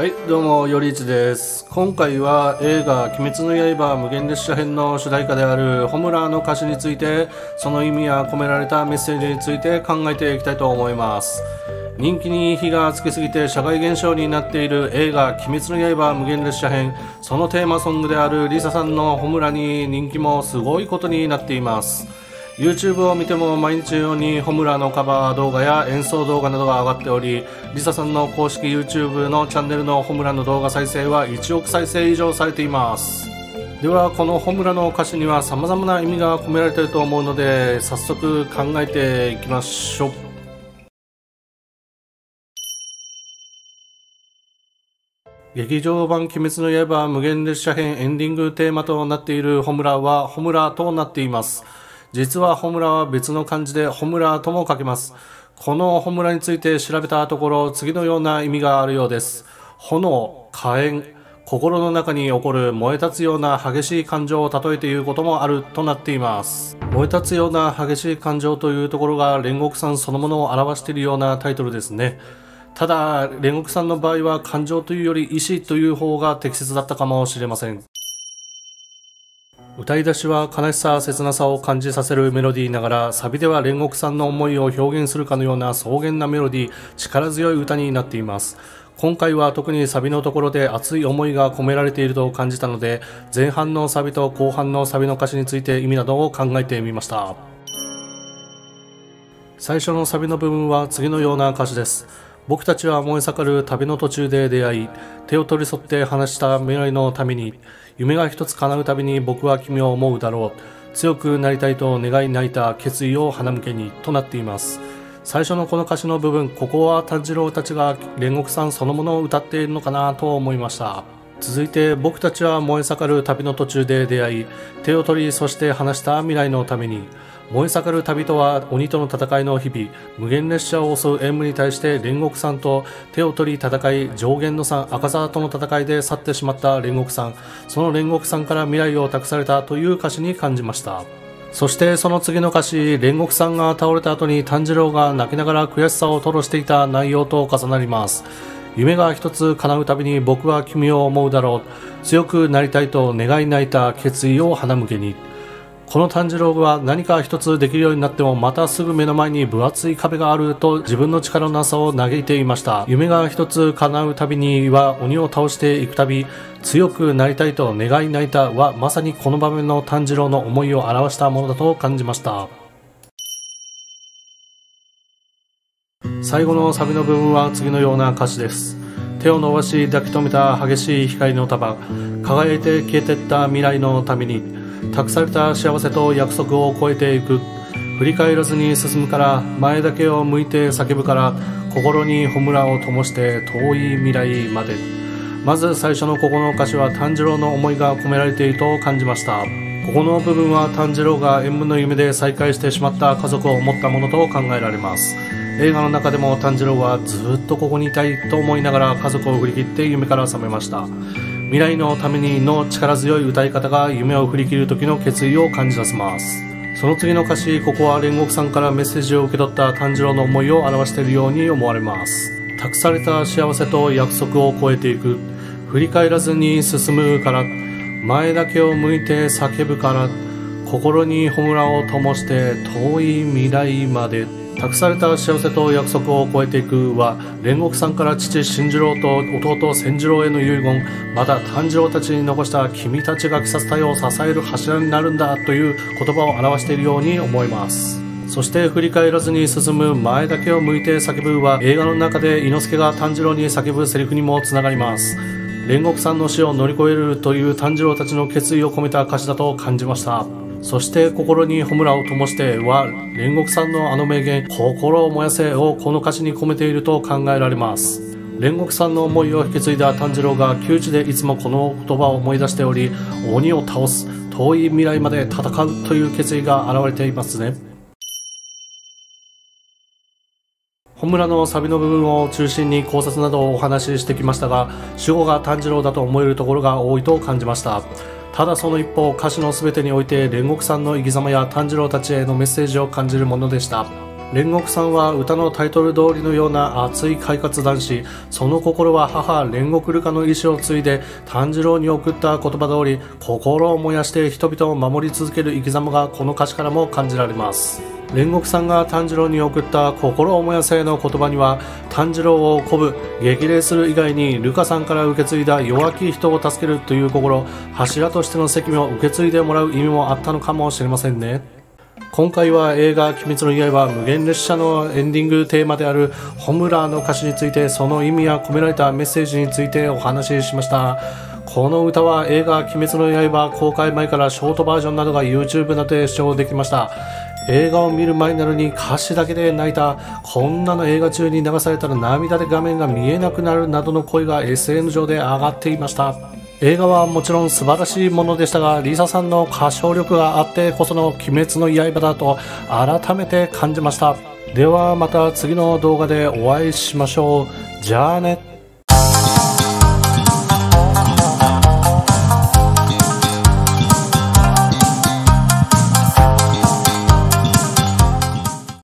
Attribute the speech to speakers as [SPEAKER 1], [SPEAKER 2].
[SPEAKER 1] はい、どうも、よりいちです。今回は映画、鬼滅の刃無限列車編の主題歌であるホムラーの歌詞について、その意味や込められたメッセージについて考えていきたいと思います。人気に火がつきすぎて社会現象になっている映画、鬼滅の刃無限列車編、そのテーマソングであるリサさんのホムラに人気もすごいことになっています。YouTube を見ても毎日のようにホムラのカバー動画や演奏動画などが上がっておりリサさんの公式 YouTube のチャンネルのホムラの動画再生は1億再生以上されています。ではこのホムラの歌詞には様々な意味が込められていると思うので早速考えていきましょう。劇場版鬼滅の刃無限列車編エンディングテーマとなっているホムラはホムラとなっています。実はホムラは別の漢字でホムラとも書けます。このホムラについて調べたところ次のような意味があるようです。炎火炎心の中に起こる燃え立つような激しい感情を例えて言うこともあるとなっています。燃え立つような激しい感情というところが煉獄さんそのものを表しているようなタイトルですね。ただ煉獄さんの場合は感情というより意志という方が適切だったかもしれません。歌い出しは悲しさ切なさを感じさせるメロディーながらサビでは煉獄さんの思いを表現するかのような草原なメロディー力強い歌になっています。今回は特にサビのところで熱い思いが込められていると感じたので前半のサビと後半のサビの歌詞について意味などを考えてみました。最初のサビの部分は次のような歌詞です。僕たちは燃え盛る旅の途中で出会い手を取り添って話した未来のために夢が一つ叶うたびに僕は君を思うだろう。強くなりたいと願い泣いた決意を花向けにとなっています。最初のこの歌詞の部分ここは炭治郎たちが煉獄さんそのものを歌っているのかなと思いました。続いて僕たちは燃え盛る旅の途中で出会い手を取りそして話した未来のために。燃え盛る旅とは鬼との戦いの日々無限列車を襲う縁夢に対して煉獄さんと手を取り戦い上限のさん赤沢との戦いで去ってしまった煉獄さんその煉獄さんから未来を託されたという歌詞に感じました。そしてその次の歌詞煉獄さんが倒れた後に炭治郎が泣きながら悔しさを吐露していた内容と重なります。夢が一つ叶うたびに僕は君を思うだろう。強くなりたいと願い泣いた決意を花向けに。この炭治郎は何か一つできるようになってもまたすぐ目の前に分厚い壁があると自分の力のなさを嘆いていました。夢が一つ叶うたびには鬼を倒していくたび強くなりたいと願い泣いたはまさにこの場面の炭治郎の思いを表したものだと感じました。最後のサビの部分は次のような歌詞です。手を伸ばし抱き留めた激しい光の束輝いて消えてった未来のために託された幸せと約束を超えていく。振り返らずに進むから前だけを向いて叫ぶから心に炎を灯して遠い未来まで。まず最初のここの歌詞は炭治郎の思いが込められていると感じました。ここの部分は炭治郎が縁分の夢で再会してしまった家族を持ったものと考えられます。映画の中でも炭治郎はずっとここにいたいと思いながら家族を振り切って夢から覚めました。未来のためにの力強い歌い方が夢を振り切る時の決意を感じさせます。その次の歌詞ここは煉獄さんからメッセージを受け取った炭治郎の思いを表しているように思われます。託された幸せと約束を超えていく。振り返らずに進むから前だけを向いて叫ぶから心に炎を灯して遠い未来まで。託された幸せと約束を超えていくは煉獄さんから父進次郎と弟千次郎への遺言。また炭治郎たちに残した君たちが鬼殺隊を支える柱になるんだという言葉を表しているように思います。そして振り返らずに進む前だけを向いて叫ぶは映画の中で伊之助が炭治郎に叫ぶセリフにもつながります。煉獄さんの死を乗り越えるという炭治郎たちの決意を込めた歌詞だと感じました。そして心に炎を灯しては煉獄さんのあの名言心を燃やせをこの歌詞に込めていると考えられます。煉獄さんの思いを引き継いだ炭治郎が窮地でいつもこの言葉を思い出しており鬼を倒す遠い未来まで戦うという決意が現れていますね。本村のサビの部分を中心に考察などをお話ししてきましたが主語が炭治郎だと思えるところが多いと感じました。ただその一方歌詞の全てにおいて煉獄さんの生き様や炭治郎たちへのメッセージを感じるものでした。煉獄さんは歌のタイトル通りのような熱い快活男子。その心は母煉獄ルカの意志を継いで炭治郎に送った言葉通り心を燃やして人々を守り続ける生き様がこの歌詞からも感じられます。煉獄さんが炭治郎に送った心を燃やせの言葉には炭治郎を鼓舞激励する以外にルカさんから受け継いだ弱き人を助けるという心柱としての責務を受け継いでもらう意味もあったのかもしれませんね。今回は映画「鬼滅の刃無限列車」のエンディングテーマである「ホムラー」の歌詞についてその意味や込められたメッセージについてお話ししました。この歌は映画「鬼滅の刃」公開前からショートバージョンなどが YouTube などで視聴できました。映画を見る前なのに歌詞だけで泣いた。こんなの映画中に流されたら涙で画面が見えなくなるなどの声が SN 上で上がっていました。映画はもちろん素晴らしいものでしたが、リサさんの歌唱力があってこその鬼滅の刃だと改めて感じました。ではまた次の動画でお会いしましょう。じゃあね。